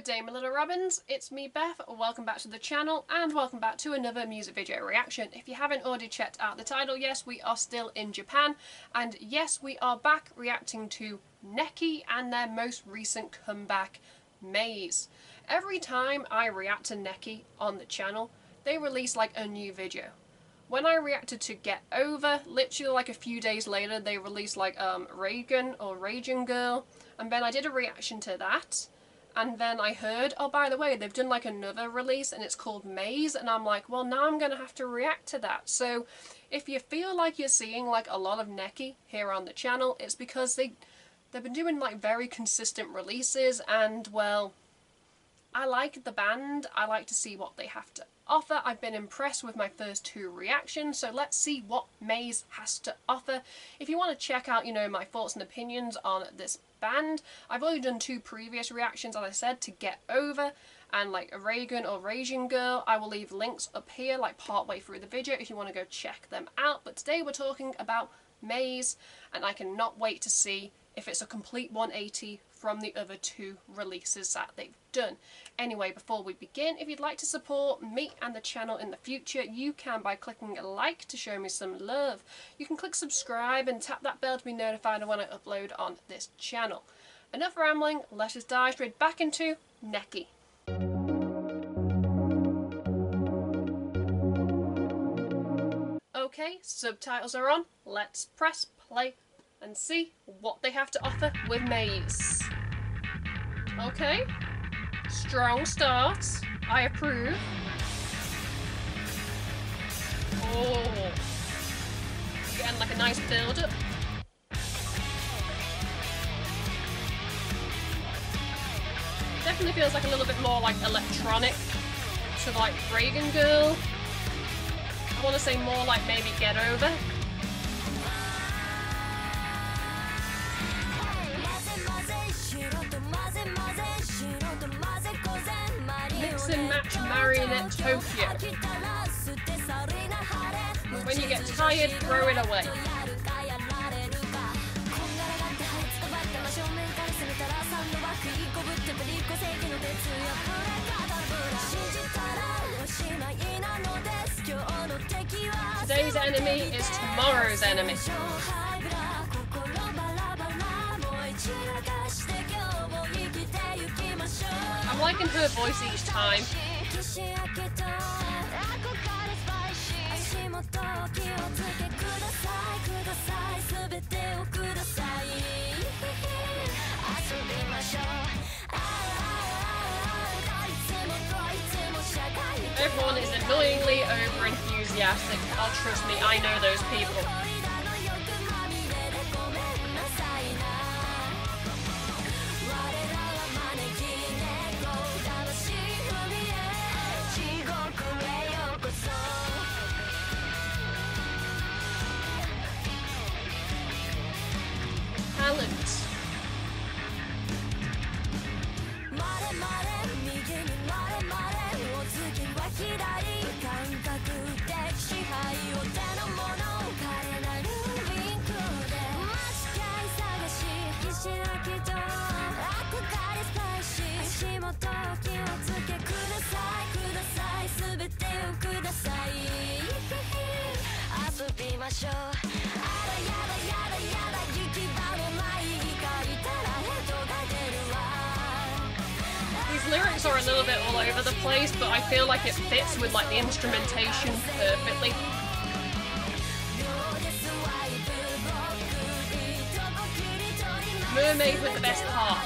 Good day my little robins, it's me Beth, welcome back to the channel and welcome back to another music video reaction. If you haven't already checked out the title, yes we are still in Japan and yes we are back reacting to Neki and their most recent comeback, Maze. Every time I react to Neki on the channel, they release like a new video. When I reacted to Get Over, literally like a few days later they released like um, Reigen or Raging Girl and then I did a reaction to that and then I heard, oh by the way, they've done like another release and it's called Maze and I'm like, well now I'm going to have to react to that. So if you feel like you're seeing like a lot of Neki here on the channel, it's because they, they've been doing like very consistent releases and well, I like the band, I like to see what they have to offer. I've been impressed with my first two reactions, so let's see what Maze has to offer. If you want to check out, you know, my thoughts and opinions on this band, I've already done two previous reactions, as I said, to Get Over and like Reigen or Raging Girl. I will leave links up here, like partway through the video, if you want to go check them out. But today we're talking about Maze, and I cannot wait to see if it's a complete 180 from the other two releases that they've done. Anyway, before we begin, if you'd like to support me and the channel in the future, you can by clicking like to show me some love. You can click subscribe and tap that bell to be notified when I upload on this channel. Enough rambling, let us dive straight back into Neki. Okay, subtitles are on, let's press play and see what they have to offer with Maze. Okay, strong start. I approve. Oh, getting like a nice build up. Definitely feels like a little bit more like electronic to like Reigen Girl. I want to say more like maybe Get Over. And match Marionette Tokyo. When you get tired, throw it away. Today's enemy is tomorrow's enemy. I'm liking her voice each time. Everyone is annoyingly over enthusiastic. Oh, trust me, I know those people. 感覚で支配を手のもの華えなンクでい探し石憧れスパイシー足元気をつけくださいください全てをください遊びましょう。Lyrics are a little bit all over the place, but I feel like it fits with like the instrumentation perfectly. Mermaid with the best parts.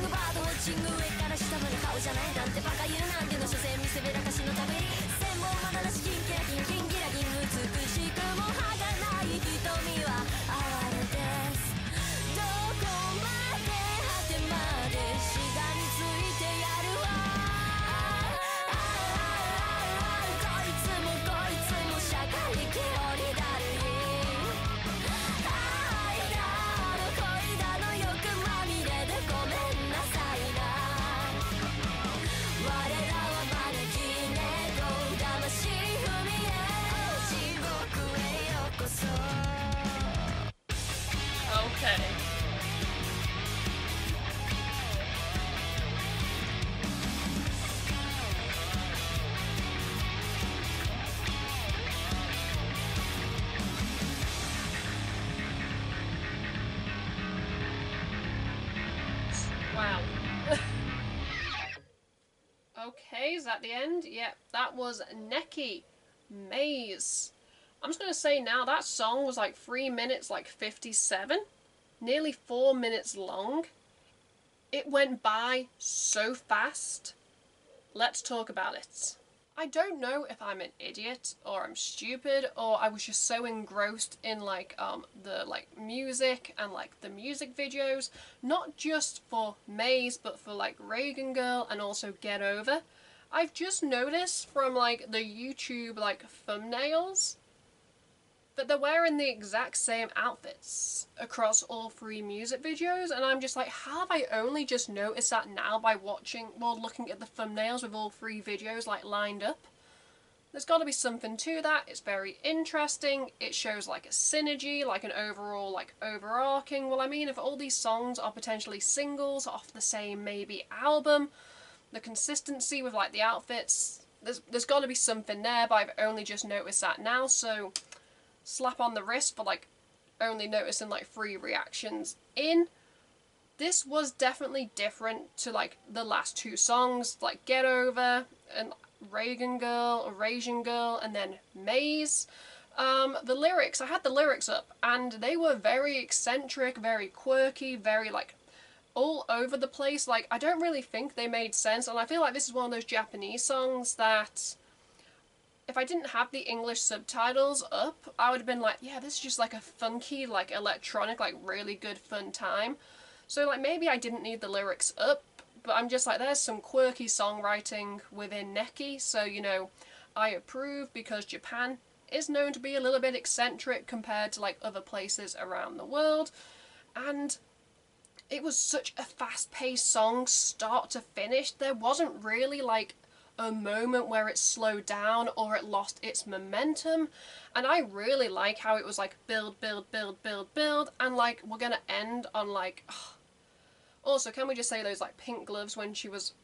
ングバードチング上から下まで顔じゃないなんてバカ言うなんての所詮見せびらかしのために is that the end? Yep, that was Neki Maze. I'm just going to say now, that song was like 3 minutes, like 57. Nearly 4 minutes long. It went by so fast. Let's talk about it. I don't know if I'm an idiot or I'm stupid or I was just so engrossed in like um the like music and like the music videos not just for Maze but for like Reigen Girl and also Get Over. I've just noticed from like the YouTube like thumbnails that they're wearing the exact same outfits across all three music videos and I'm just like how have I only just noticed that now by watching while looking at the thumbnails with all three videos like lined up? There's got to be something to that. It's very interesting. It shows like a synergy like an overall like overarching. Well I mean if all these songs are potentially singles off the same maybe album the consistency with like the outfits there's, there's got to be something there but I've only just noticed that now so slap on the wrist for like only noticing like three reactions in. This was definitely different to like the last two songs, like Get Over and Reigen Girl, Eurasian Girl, and then Maze. Um, the lyrics, I had the lyrics up, and they were very eccentric, very quirky, very like all over the place. Like, I don't really think they made sense, and I feel like this is one of those Japanese songs that if I didn't have the English subtitles up, I would have been like, yeah, this is just like a funky, like electronic, like really good fun time. So like maybe I didn't need the lyrics up, but I'm just like, there's some quirky songwriting within Neki, so you know, I approve because Japan is known to be a little bit eccentric compared to like other places around the world. And it was such a fast-paced song start to finish. There wasn't really like a moment where it slowed down or it lost its momentum and I really like how it was like build build build build build and like we're gonna end on like ugh. also can we just say those like pink gloves when she was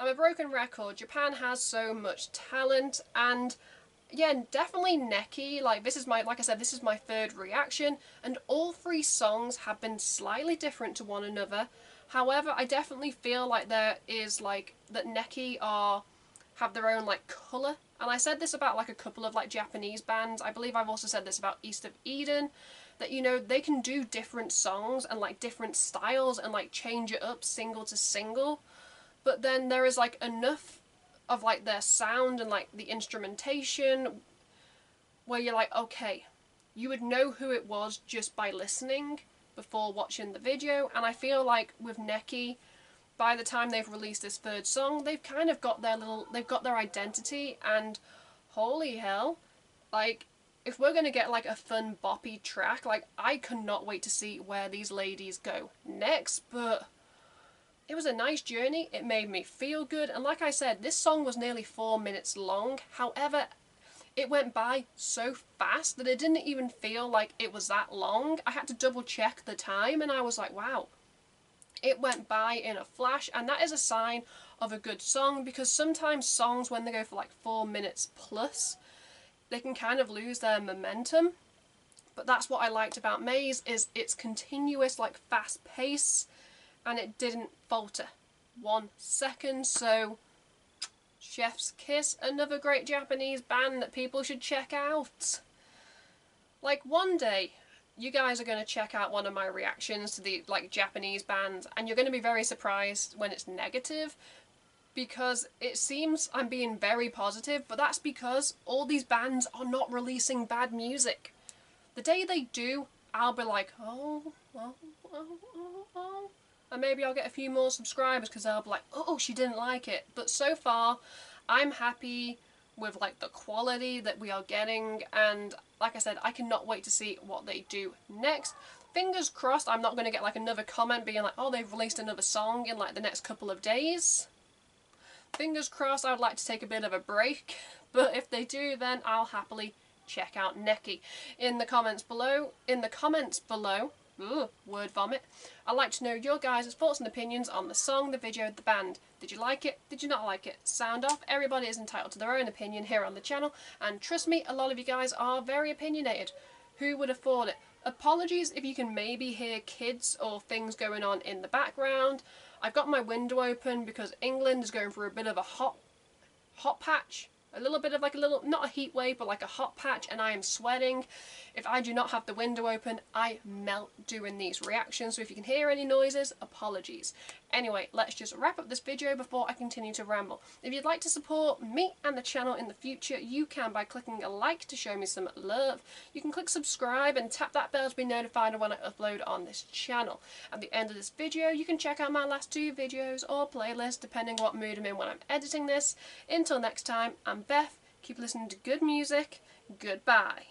I'm a broken record Japan has so much talent and yeah, definitely Neki. Like this is my, like I said, this is my third reaction, and all three songs have been slightly different to one another. However, I definitely feel like there is like that Neki are have their own like colour. And I said this about like a couple of like Japanese bands. I believe I've also said this about East of Eden. That you know they can do different songs and like different styles and like change it up single to single. But then there is like enough of like their sound and like the instrumentation where you're like, okay, you would know who it was just by listening before watching the video. And I feel like with Neki by the time they've released this third song they've kind of got their little they've got their identity. And holy hell like if we're going to get like a fun boppy track like I cannot wait to see where these ladies go next. But it was a nice journey, it made me feel good, and like I said, this song was nearly four minutes long. However, it went by so fast that it didn't even feel like it was that long. I had to double check the time and I was like, wow. It went by in a flash and that is a sign of a good song because sometimes songs when they go for like four minutes plus they can kind of lose their momentum but that's what I liked about Maze is its continuous like fast pace and it didn't falter one second so Chef's Kiss, another great Japanese band that people should check out. Like one day, you guys are going to check out one of my reactions to the like Japanese bands and you're going to be very surprised when it's negative because it seems I'm being very positive but that's because all these bands are not releasing bad music. The day they do, I'll be like, oh, oh, oh, oh, oh, oh. And maybe I'll get a few more subscribers because they'll be like, oh, she didn't like it. But so far, I'm happy with like the quality that we are getting. And like I said I cannot wait to see what they do next. Fingers crossed I'm not going to get like another comment being like oh they've released another song in like the next couple of days. Fingers crossed I would like to take a bit of a break. But if they do then I'll happily check out Neki in the comments below in the comments below Ooh, word vomit. I'd like to know your guys' thoughts and opinions on the song, the video, the band. Did you like it? Did you not like it? Sound off. Everybody is entitled to their own opinion here on the channel. And trust me, a lot of you guys are very opinionated. Who would have thought it? Apologies if you can maybe hear kids or things going on in the background. I've got my window open because England is going through a bit of a hot hot patch a little bit of like a little, not a heat wave, but like a hot patch and I am sweating. If I do not have the window open, I melt doing these reactions. So if you can hear any noises, apologies. Anyway, let's just wrap up this video before I continue to ramble. If you'd like to support me and the channel in the future, you can by clicking a like to show me some love. You can click subscribe and tap that bell to be notified when I upload on this channel. At the end of this video, you can check out my last two videos or playlist, depending what mood I'm in when I'm editing this. Until next time, Beth. Keep listening to good music. Goodbye.